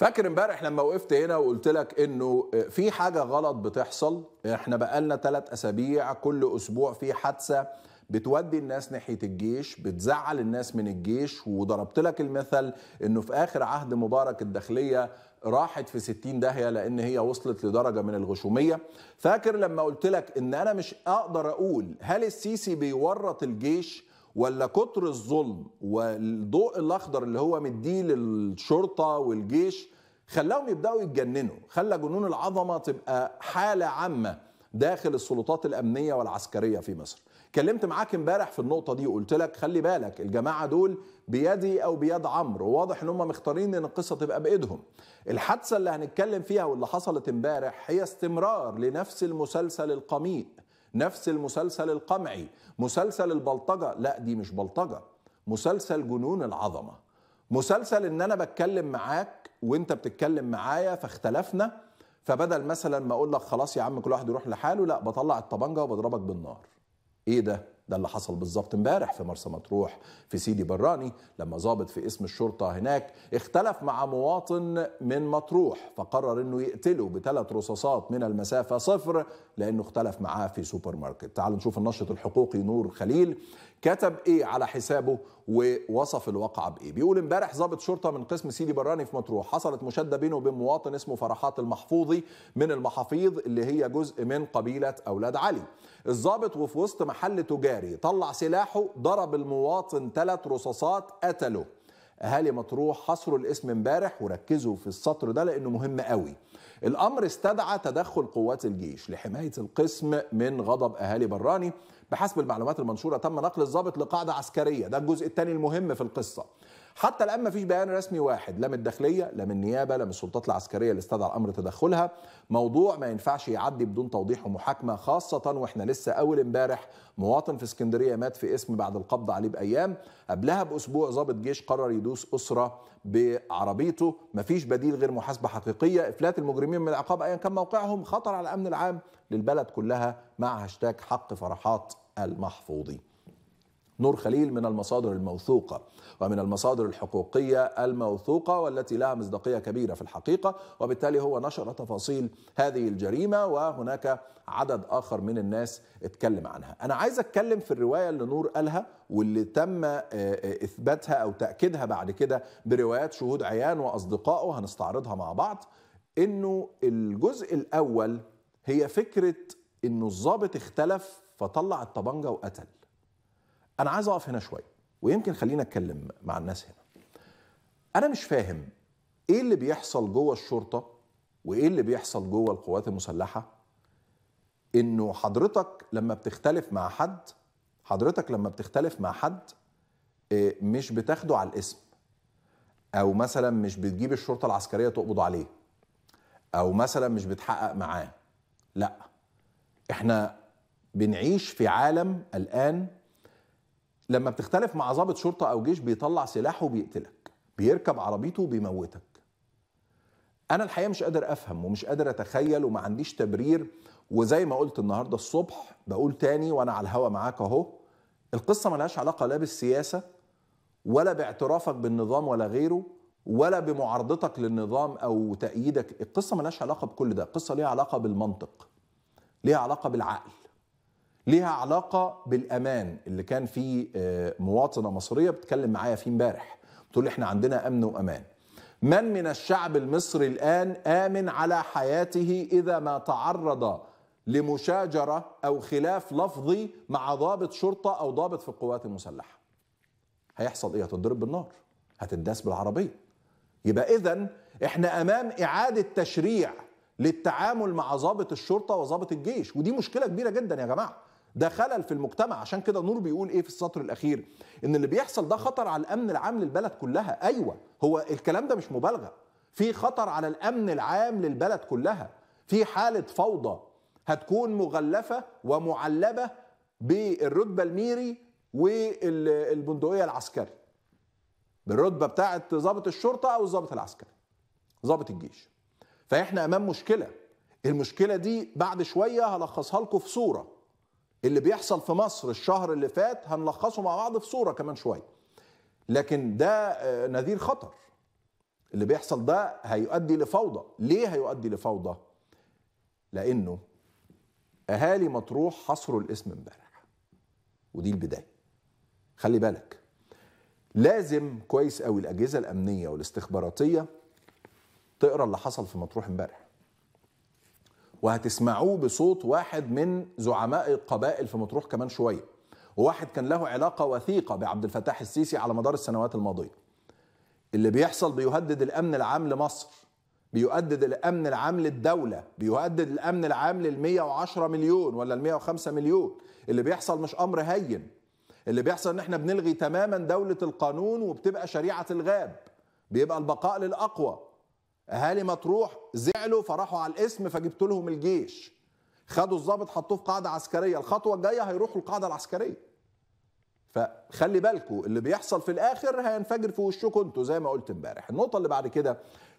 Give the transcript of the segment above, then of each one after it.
فاكر امبارح لما وقفت هنا وقلت لك إنه في حاجة غلط بتحصل؟ إحنا بقالنا ثلاث أسابيع كل أسبوع في حادثة بتودي الناس ناحية الجيش بتزعل الناس من الجيش وضربت لك المثل إنه في آخر عهد مبارك الداخلية راحت في 60 داهية لأن هي وصلت لدرجة من الغشومية. فاكر لما قلت لك إن أنا مش أقدر أقول هل السيسي بيورط الجيش ولا كتر الظلم والضوء الأخضر اللي هو مديه للشرطة والجيش خلاهم يبدأوا يتجننوا. خلى جنون العظمة تبقى حالة عامة داخل السلطات الأمنية والعسكرية في مصر. كلمت معاك امبارح في النقطة دي وقلت لك خلي بالك الجماعة دول بيدي أو بيد عمرو. واضح إن هم مختارين إن القصة تبقى بإيدهم. الحادثة اللي هنتكلم فيها واللي حصلت امبارح هي استمرار لنفس المسلسل القميء نفس المسلسل القمعي مسلسل البلطجة لا دي مش بلطجة مسلسل جنون العظمة. مسلسل إن أنا بتكلم معاك وأنت بتتكلم معايا فاختلفنا فبدل مثلا ما أقول لك خلاص يا عم كل واحد يروح لحاله لا بطلع الطبنجه وبضربك بالنار. إيه ده؟ ده اللي حصل بالظبط امبارح في مرسى مطروح. في سيدي براني لما ضابط في اسم الشرطة هناك اختلف مع مواطن من مطروح فقرر إنه يقتله بثلاث رصاصات من المسافة صفر لأنه اختلف معاه في سوبر ماركت. تعالوا نشوف الناشط الحقوقي نور خليل. كتب إيه على حسابه ووصف الواقعة بإيه. بيقول امبارح ضابط شرطة من قسم سيدي براني في مطروح حصلت مشادة بينه وبين مواطن اسمه فرحات المحفوظي من المحافيظ اللي هي جزء من قبيلة أولاد علي. الضابط وفي وسط محل تجاري طلع سلاحه ضرب المواطن ثلاث رصاصات قتله. أهالي مطروح حصروا الاسم امبارح وركزوا في السطر ده لأنه مهم قوي. الأمر استدعى تدخل قوات الجيش لحماية القسم من غضب أهالي براني بحسب المعلومات المنشورة تم نقل الضابط لقاعدة عسكرية ده الجزء الثاني المهم في القصة. حتى الآن ما فيش بيان رسمي واحد لا من الداخلية لا من النيابة لا من السلطات العسكرية اللي استدعى الامر تدخلها. موضوع ما ينفعش يعدي بدون توضيح ومحاكمة خاصة وإحنا لسه أول امبارح مواطن في اسكندرية مات في اسم بعد القبض عليه بأيام. قبلها بأسبوع ضابط جيش قرر يدوس أسرة بعربيته. مفيش بديل غير محاسبة حقيقية. إفلات المجرمين من العقاب ايا كان موقعهم خطر على الأمن العام للبلد كلها مع هاشتاج حق فرحات. المحفوظي نور خليل من المصادر الموثوقة ومن المصادر الحقوقية الموثوقة والتي لها مصداقية كبيرة في الحقيقة وبالتالي هو نشر تفاصيل هذه الجريمة وهناك عدد آخر من الناس اتكلم عنها. أنا عايز أتكلم في الرواية اللي نور قالها واللي تم إثباتها أو تأكيدها بعد كده بروايات شهود عيان وأصدقائه هنستعرضها مع بعض إنه الجزء الأول هي فكرة إنه الضابط اختلف فطلع الطبنجة وقتل. أنا عايز أقف هنا شوية ويمكن خلينا أتكلم مع الناس هنا. أنا مش فاهم إيه اللي بيحصل جوه الشرطة وإيه اللي بيحصل جوه القوات المسلحة؟ إنه حضرتك لما بتختلف مع حد حضرتك لما بتختلف مع حد مش بتاخده على الاسم. أو مثلا مش بتجيب الشرطة العسكرية تقبض عليه. أو مثلا مش بتحقق معاه. لأ إحنا بنعيش في عالم الآن لما بتختلف مع ضابط شرطة أو جيش بيطلع سلاحه وبيقتلك بيركب عربيته وبيموتك. أنا الحقيقة مش قادر أفهم ومش قادر أتخيل وما عنديش تبرير وزي ما قلت النهارده الصبح بقول تاني وأنا على الهوا معاك أهو القصة ملهاش علاقة لا بالسياسة ولا باعترافك بالنظام ولا غيره ولا بمعارضتك للنظام أو تأييدك القصة ملهاش علاقة بكل ده القصة ليها علاقة بالمنطق ليها علاقة بالعقل. ليها علاقة بالأمان اللي كان في مواطنة مصرية بتكلم معايا فيه امبارح. بتقول إحنا عندنا أمن وأمان. من من الشعب المصري الآن آمن على حياته إذا ما تعرض لمشاجرة أو خلاف لفظي مع ضابط شرطة أو ضابط في القوات المسلحة. هيحصل إيه؟ هتضرب بالنار. هتداس بالعربية. يبقى إذا إحنا أمام إعادة تشريع للتعامل مع ضابط الشرطة وضابط الجيش. ودي مشكلة كبيرة جدا يا جماعة. ده خلل في المجتمع. عشان كده نور بيقول إيه في السطر الأخير؟ إن اللي بيحصل ده خطر على الأمن العام للبلد كلها. أيوه هو الكلام ده مش مبالغة. في خطر على الأمن العام للبلد كلها. في حالة فوضى هتكون مغلفة ومعلبة بالرتبة الميري والبندقية العسكري. بالرتبة بتاعه ضابط الشرطة أو الضابط العسكري ضابط الجيش. فإحنا أمام مشكلة. المشكلة دي بعد شوية هلخصها لكم في صورة. اللي بيحصل في مصر الشهر اللي فات هنلخصه مع بعض في صورة كمان شوية. لكن ده نذير خطر. اللي بيحصل ده هيؤدي لفوضى. ليه هيؤدي لفوضى؟ لأنه أهالي مطروح حصروا الاسم امبارح ودي البداية. خلي بالك لازم كويس قوي الأجهزة الأمنية والاستخباراتية تقرأ اللي حصل في مطروح امبارح. وهتسمعوه بصوت واحد من زعماء القبائل في مطروح كمان شوية. وواحد كان له علاقة وثيقة بعبد الفتاح السيسي على مدار السنوات الماضية. اللي بيحصل بيهدد الأمن العام لمصر بيهدد الأمن العام للدولة بيهدد الأمن العام لل 110 مليون ولا ال 105 مليون. اللي بيحصل مش أمر هين. اللي بيحصل إن إحنا بنلغي تماما دولة القانون وبتبقى شريعة الغاب. بيبقى البقاء للأقوى. أهالي مطروح زعلوا فراحوا على الاسم فجبت لهم الجيش. خدوا الضابط حطوه في قاعدة عسكرية. الخطوة الجاية هيروحوا القاعدة العسكرية. فخلي بالكم اللي بيحصل في الآخر هينفجر في وشكم أنتوا زي ما قلت امبارح. النقطة اللي بعد كده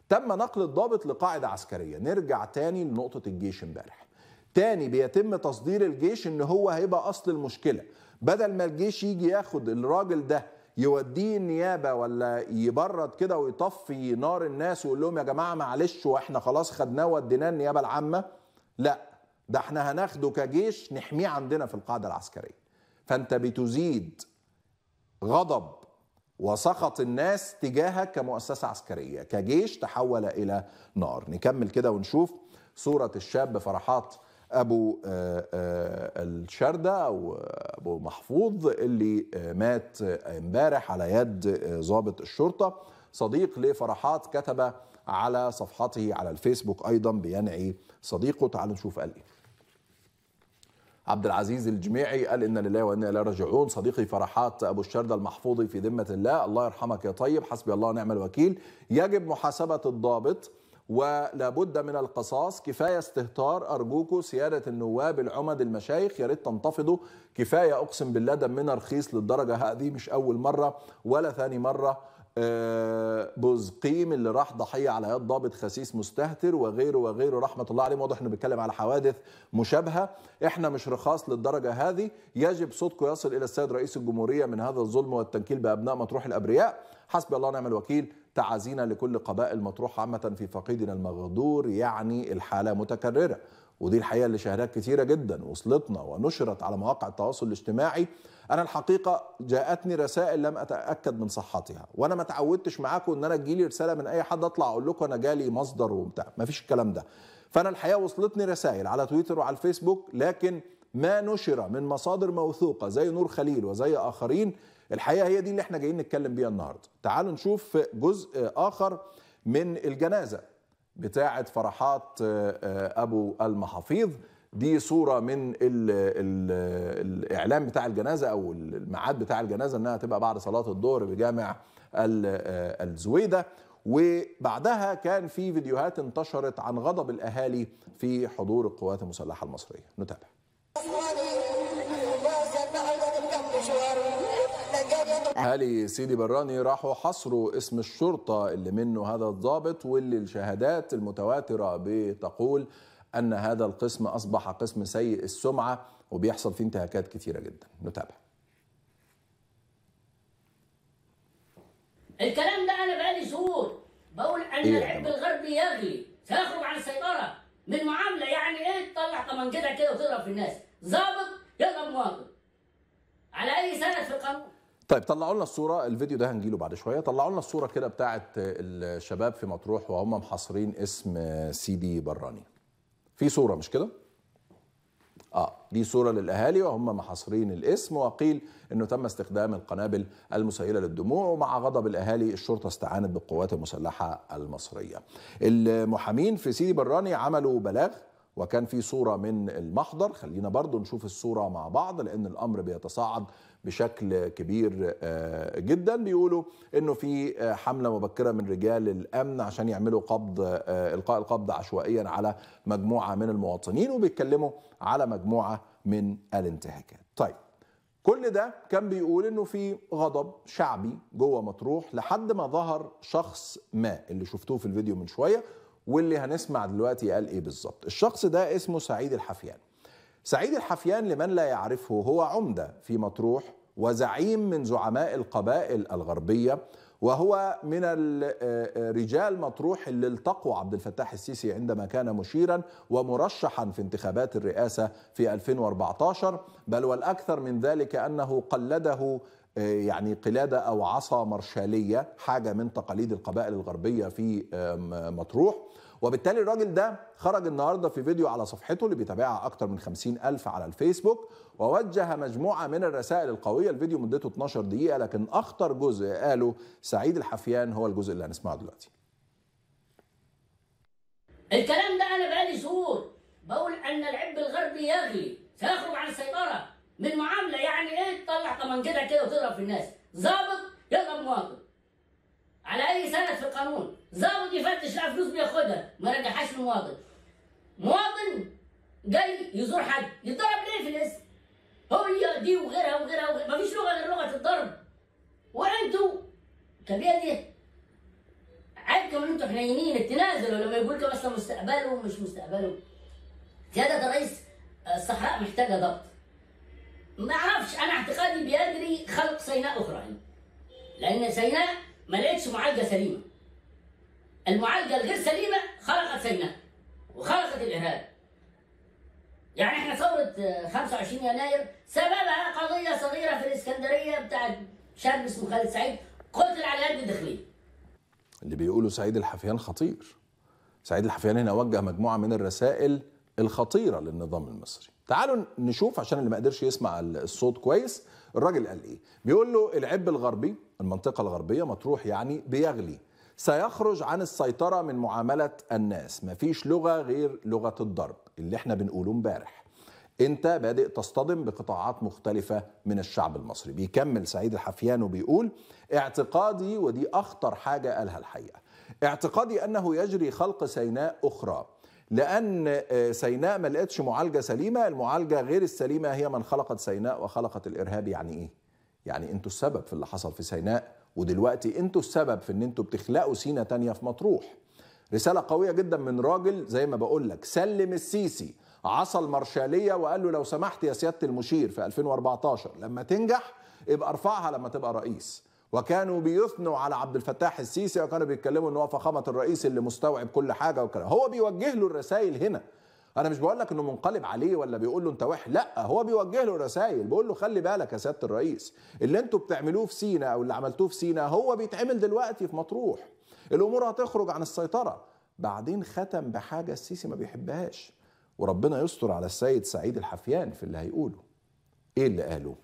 تم نقل الضابط لقاعدة عسكرية. نرجع تاني لنقطة الجيش امبارح. تاني بيتم تصدير الجيش إن هو هيبقى أصل المشكلة. بدل ما الجيش يجي ياخد الراجل ده يوديه النيابة ولا يبرد كده ويطفي نار الناس ويقول لهم يا جماعة معلش وإحنا خلاص خدناه وديناه النيابة العامة؟ لا ده إحنا هناخده كجيش نحميه عندنا في القاعدة العسكرية. فأنت بتزيد غضب وسخط الناس تجاهك كمؤسسة عسكرية. كجيش تحول إلى نار. نكمل كده ونشوف صورة الشاب فرحات أبو الشردة أو أبو محفوظ اللي مات امبارح على يد ضابط الشرطة. صديق لفرحات كتب على صفحته على الفيسبوك أيضا بينعي صديقه. تعالوا نشوف قال إيه. عبد العزيز الجميعي قال إن لله وإنا إليه راجعون. صديقي فرحات أبو الشردة المحفوظي في ذمة الله. الله يرحمك يا طيب. حسبي الله ونعم الوكيل. يجب محاسبة الضابط ولا بد من القصاص. كفاية استهتار ارجوكوا سيادة النواب العمد المشايخ يا ريت تنتفضوا. كفاية أقسم بالله دمنا رخيص للدرجة هذه مش أول مرة ولا ثاني مرة. بوزقيم اللي راح ضحية على يد ضابط خسيس مستهتر وغيره وغيره. رحمة الله عليه. واضح انه بيتكلم على حوادث مشابهة. إحنا مش رخاص للدرجة هذه. يجب صوتكم يصل إلى السيد رئيس الجمهورية من هذا الظلم والتنكيل بأبناء مطروح الأبرياء. حسبي الله ونعم الوكيل. تعازينا لكل قبائل مطروح عامة في فقيدنا المغدور يعني الحالة متكررة. ودي الحقيقة اللي شهادات كتيرة جدا وصلتنا ونشرت على مواقع التواصل الاجتماعي. أنا الحقيقة جاءتني رسائل لم أتأكد من صحتها وأنا ما تعودتش معاكم إن أنا تجيلي رسالة من أي حد أطلع أقول لكم أنا جالي مصدر وبتاع ما فيش الكلام ده. فأنا الحقيقة وصلتني رسائل على تويتر وعلى الفيسبوك لكن ما نشر من مصادر موثوقة زي نور خليل وزي آخرين. الحقيقة هي دي اللي إحنا جايين نتكلم بيها النهارده. تعالوا نشوف جزء آخر من الجنازة. بتاعه فرحات أبو المحافيظ. دي صورة من ال ال الإعلان بتاع الجنازة أو الميعاد بتاع الجنازة إنها تبقى بعد صلاة الظهر بجامع الزويدة. وبعدها كان في فيديوهات انتشرت عن غضب الأهالي في حضور القوات المسلحة المصرية. نتابع. اهالي سيدي براني راحوا حصروا اسم الشرطة اللي منه هذا الضابط واللي الشهادات المتواترة بتقول أن هذا القسم أصبح قسم سيء السمعة وبيحصل فيه انتهاكات كثيرة جدا. نتابع. الكلام ده أنا بقالي شهور. بقول أن إيه العب الغربي يغلي سيخرج عن السيطرة من معاملة. يعني إيه تطلع طمنجتك كده وتضرب في الناس؟ ضابط يضرب مواطن. على أي سند في القانون؟ طيب طلعوا لنا الصورة الفيديو ده هنجيله بعد شوية. طلعوا لنا الصورة كده بتاعه الشباب في مطروح وهم محاصرين اسم سيدي براني. في صورة مش كده؟ آه دي صورة للأهالي وهم محاصرين الاسم وقيل إنه تم استخدام القنابل المسيلة للدموع ومع غضب الأهالي الشرطة استعانت بالقوات المسلحة المصرية. المحامين في سيدي براني عملوا بلاغ وكان في صورة من المحضر خلينا برضو نشوف الصورة مع بعض لأن الأمر بيتصاعد بشكل كبير جدا بيقولوا إنه في حملة مبكرة من رجال الأمن عشان يعملوا قبض إلقاء القبض عشوائيا على مجموعة من المواطنين وبيتكلموا على مجموعة من الانتهاكات. طيب كل ده كان بيقول إنه في غضب شعبي جوه مطروح لحد ما ظهر شخص ما اللي شفتوه في الفيديو من شوية واللي هنسمع دلوقتي قال إيه بالظبط. الشخص ده اسمه سعيد الحفيان. سعيد الحفيان لمن لا يعرفه هو عمدة في مطروح وزعيم من زعماء القبائل الغربية وهو من الرجال مطروح اللي التقوا عبد الفتاح السيسي عندما كان مشيرا ومرشحا في انتخابات الرئاسة في 2014 بل والأكثر من ذلك أنه قلده يعني قلادة أو عصا مرشالية حاجة من تقاليد القبائل الغربية في مطروح. وبالتالي الراجل ده خرج النهارده في فيديو على صفحته اللي بيتابعها أكثر من خمسين ألف على الفيسبوك ووجه مجموعة من الرسائل القوية. الفيديو مدته 12 دقيقة لكن أخطر جزء قاله سعيد الحفيان هو الجزء اللي هنسمعه دلوقتي. الكلام ده أنا بقالي شهور بقول أن العب الغربي يغلي سيخرج عن السيطرة. من معاملة يعني إيه تطلع طمنجتك كده وتضرب في الناس؟ ظابط؟ يضرب مواطن. على أي سند في القانون؟ ظابط يفتش لا فلوس بياخدها ما رجعهاش للمواطن مواطن جاي يزور حد. يتضرب ليه في الاسم؟ هي دي وغيرها وغيرها وغيرها. مفيش لغة غير لغه الضرب. وانتوا كبير عيب كمان أنتوا حنينين التنازل ولما يقول لكم أصلا مستقبله ومش مستقبله. سيادة الرئيس الصحراء محتاجة ضبط. ما أعرفش أنا اعتقادي بيجري خلق سيناء أخرى هنا لأن سيناء ما لقيتش معالجة سليمة. المعالجة الغير سليمة خلقت سيناء وخلقت الإرهاب. يعني إحنا ثورة 25 يناير سببها قضية صغيرة في الإسكندرية بتاعت شاب اسمه خالد سعيد قتل على يد الداخلية اللي بيقوله سعيد الحفيان خطير. سعيد الحفيان هنا وجه مجموعة من الرسائل الخطيرة للنظام المصري. تعالوا نشوف عشان اللي ما قدرش يسمع الصوت كويس. الراجل قال إيه؟ بيقول له العب الغربي المنطقة الغربية مطروح يعني بيغلي. سيخرج عن السيطرة من معاملة الناس. مفيش لغة غير لغة الضرب اللي إحنا بنقوله امبارح. أنت بادئ تصطدم بقطاعات مختلفة من الشعب المصري. بيكمل سعيد الحفيان وبيقول اعتقادي ودي أخطر حاجة قالها الحقيقة. اعتقادي أنه يجري خلق سيناء أخرى. لأن سيناء ما لقتش معالجة سليمة. المعالجة غير السليمة هي من خلقت سيناء وخلقت الإرهاب يعني إيه؟ يعني أنتوا السبب في اللي حصل في سيناء. ودلوقتي أنتوا السبب في إن أنتوا بتخلقوا سينا تانية في مطروح. رسالة قوية جدا من راجل زي ما بقول لك سلم السيسي. عصا المارشالية وقال له لو سمحت يا سيادة المشير في 2014 لما تنجح ابقى ارفعها لما تبقى رئيس. وكانوا بيثنوا على عبد الفتاح السيسي وكانوا بيتكلموا إن هو فخامة الرئيس اللي مستوعب كل حاجة وكلام هو بيوجه له الرسائل هنا. أنا مش بقول لك إنه منقلب عليه ولا بيقول له أنت وح لأ هو بيوجه له رسائل بيقول له خلي بالك يا سيادة الرئيس اللي أنتوا بتعملوه في سينا أو اللي عملتوه في سينا هو بيتعمل دلوقتي في مطروح. الأمور هتخرج عن السيطرة. بعدين ختم بحاجة السيسي ما بيحبهاش. وربنا يستر على السيد سعيد الحفيان في اللي هيقوله. إيه اللي قاله؟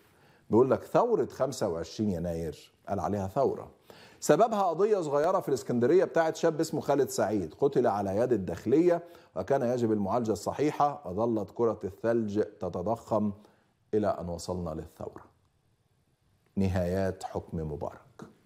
بيقول لك ثورة 25 يناير قال عليها ثورة. سببها قضية صغيرة في الإسكندرية بتاعت شاب اسمه خالد سعيد قتل على يد الداخلية وكان يجب المعالجة الصحيحة وظلت كرة الثلج تتضخم إلى أن وصلنا للثورة. نهايات حكم مبارك.